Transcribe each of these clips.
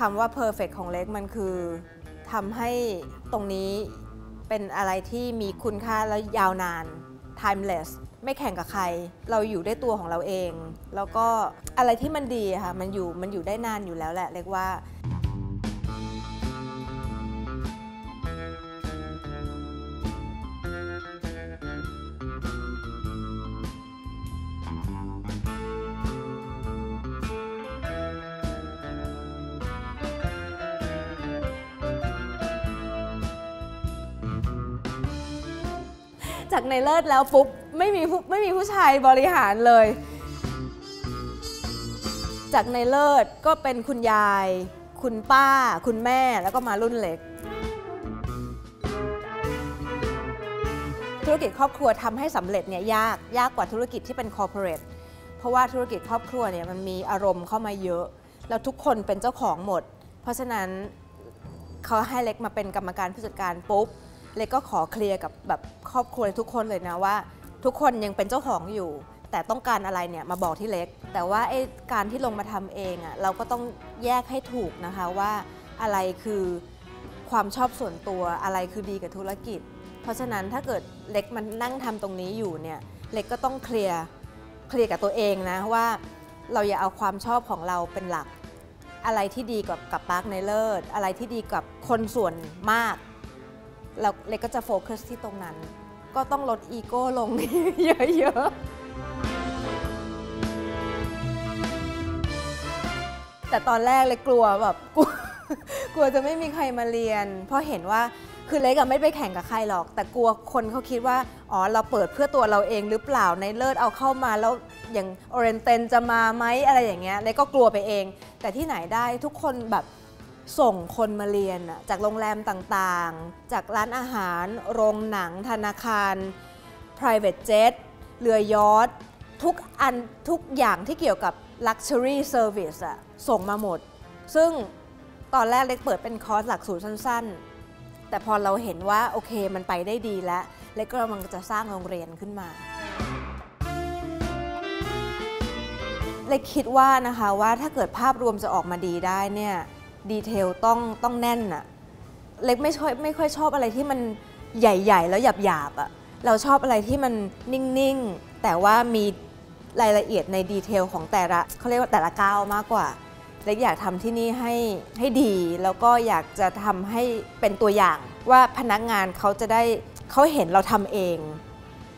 คำว่า perfect ของเล็กมันคือทำให้ตรงนี้เป็นอะไรที่มีคุณค่าและยาวนาน timeless ไม่แข่งกับใคร เราอยู่ได้ตัวของเราเอง แล้วก็อะไรที่มันดีค่ะ มันอยู่ มันอยู่ได้นานอยู่แล้วแหละ เรียกว่า จากในเลิศแล้วปุ๊บไม่มีไม่มีผู้ชายบริหารเลย จากในเลิศก็เป็นคุณยาย คุณป้า คุณแม่แล้วก็มารุ่นเล็ก ธุรกิจครอบครัวทำให้สำเร็จเนี่ยยากยากกว่าธุรกิจที่เป็นคอร์ปอเรทเพราะว่าธุรกิจครอบครัวเนี่ยมันมีอารมณ์เข้ามาเยอะ แล้วทุกคนเป็นเจ้าของหมด เพราะฉะนั้นเขาให้เล็กมาเป็นกรรมการผู้จัดการปุ๊บ เล็กก็ขอเคลียร์กับแบบครอบครัวทุกคนเลยนะว่า ทุกคนยังเป็นเจ้าของอยู่ แต่ต้องการอะไรเนี่ยมาบอกที่เล็ก แต่ว่าไอ้การที่ลงมาทำเองอะ่ะเราก็ต้องแยกให้ถูกนะคะว่าอะไรคือความชอบส่วนตัวอะไรคือดีกับธุรกิจ เพราะฉะนั้นถ้าเกิดเล็กมันนั่งทำตรงนี้อยู่เนี่ยเล็กก็ต้องเคลียร์เคลียร์กับตัวเองนะว่าเราอย่าเอาความชอบของเราเป็นหลัก อะไรที่ดีกับกับปาร์คในเลิศ อะไรที่ดีกับคนส่วนมาก เราเล็กก็จะโฟกัสที่ตรงนั้น ก็ต้องลดอีโก้ลงเยอะๆ แต่ตอนแรกเลยกลัวแบบกลัวกลัวจะไม่มีใครมาเรียน เพราะเห็นว่าคือเล็กอะไม่ไปแข่งกับใครหรอก แต่กลัวคนเขาคิดว่า อ๋อ เราเปิดเพื่อตัวเราเองหรือเปล่าในเลิศเอาเข้ามาแล้วอย่างโอเรนเตนจะมาไหมอะไรอย่างเงี้ยเล็กก็กลัวไปเอง แต่ที่ไหนได้ทุกคนแบบ ส่งคนมาเรียนจากโรงแรมต่างๆ จากร้านอาหาร โรงหนัง ธนาคาร private jet เรือยอททุกอันทุกอย่างที่เกี่ยวกับ luxury service อะส่งมาหมด ซึ่งตอนแรกเล็กเปิดเป็นคอร์สหลักสูตรสั้น ๆ แต่พอเราเห็นว่าโอเคมันไปได้ดีแล้ว เล็กก็กำลังจะสร้างโรงเรียนขึ้นมาเล็กคิดว่านะคะว่าถ้าเกิดภาพรวมจะออกมาดีได้เนี่ย ดีเทลต้องต้องแน่นอะเล็กไม่ชอบไม่ค่อยชอบอะไรที่มันใหญ่ ๆ แล้วหยาบๆอะเราชอบอะไรที่มันนิ่งๆ แต่ว่ามีรายละเอียดในดีเทลของแต่ละเขาเรียกว่าแต่ละก้าวมากกว่าเล็กอยากทำที่นี่ให้ให้ดี แล้วก็อยากจะทำให้เป็นตัวอย่างว่าพนักงานเขาจะได้เขาเห็นเราทำเอง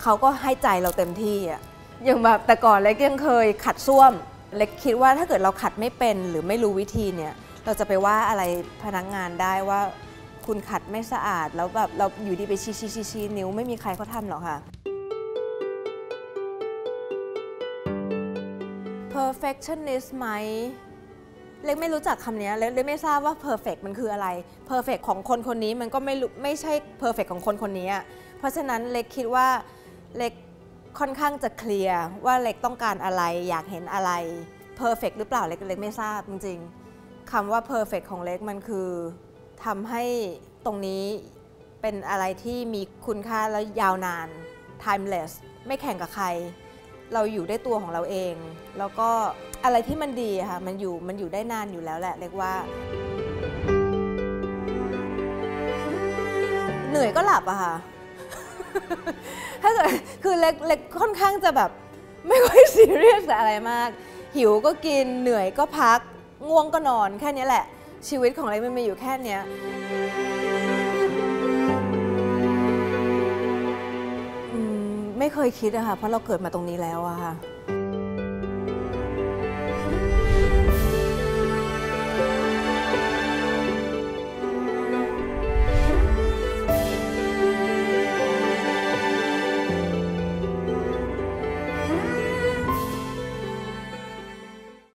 เขาก็ให้ใจเราเต็มที่อะอย่างแบบแต่ก่อนเล็กยังเคยขัดส้วม เล็กคิดว่าถ้าเกิดเราขัดไม่เป็นหรือไม่รู้วิธีเนี่ย เราจะไปว่าอะไรพนักงานได้ว่าคุณขัดไม่สะอาด แล้วแบบเราอยู่ดีไปชี้ชี้ชี้ชี้นิ้วไม่มีใครเขาทำหรอกค่ะ perfectionist ไหมเล็กไม่รู้จักคำนี้เล็กไม่ทราบว่า perfect มันคืออะไร perfect ของคนคนนี้มันก็ไม่ไม่ใช่ perfect ของคนคนนี้ เพราะฉะนั้นเล็กคิดว่าเล็กค่อนข้างจะเคลียร์ว่าเล็กต้องการอะไรอยากเห็นอะไร perfect หรือเปล่าเล็กเล็กไม่ทราบจริงๆ คำว่า perfect ของเล็กมันคือทำให้ตรงนี้เป็นอะไรที่มีคุณค่าและยาวนาน timeless ไม่แข่งกับใคร เราอยู่ได้ตัวของเราเอง แล้วก็อะไรที่มันดีค่ะมันอยู่มันอยู่ได้นานอยู่แล้วแหละเรียกว่า เหนื่อยก็หลับอะค่ะถ้าเกิดคือเล็กเล็กค่อนข้างจะแบบ ไม่ค่อยซีเรียสอะไรมาก หิวก็กินเหนื่อยก็พัก ง่วงก็นอนแค่นี้แหละ ชีวิตของเล็กมันมีอยู่แค่เนี้ยไม่เคยคิดอะค่ะเพราะเราเกิดมาตรงนี้แล้วอะค่ะ